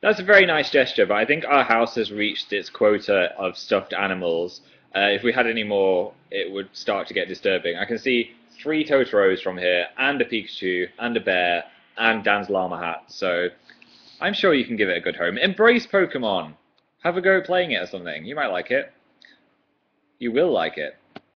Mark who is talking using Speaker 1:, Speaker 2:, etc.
Speaker 1: That's a very nice gesture, but I think our house has reached its quota of stuffed animals. Uh, if we had any more, it would start to get disturbing. I can see three Totoros from here, and a Pikachu, and a bear, and Dan's llama hat. So I'm sure you can give it a good home. Embrace Pokemon. Have a go playing it or something. You might like it. You will like it.